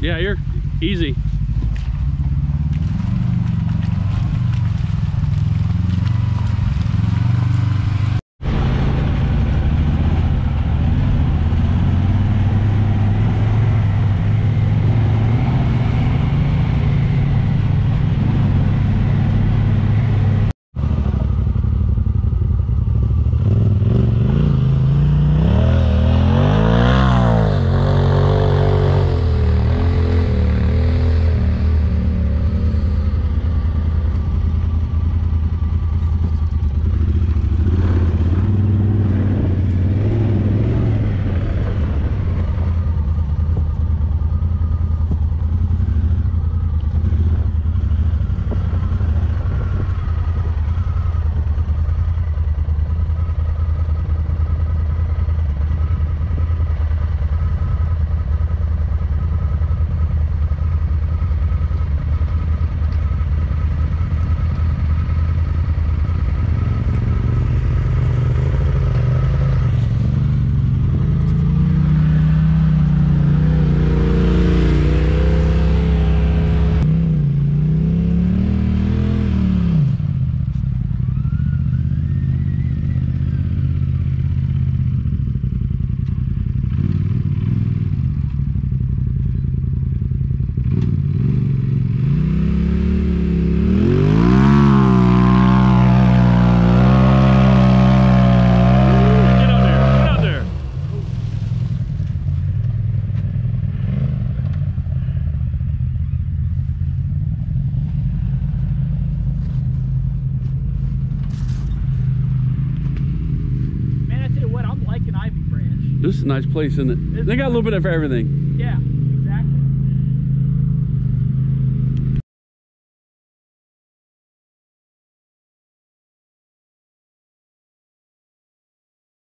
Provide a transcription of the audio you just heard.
Yeah, you're easy. This is a nice place, isn't it? They got a little bit of everything. Yeah.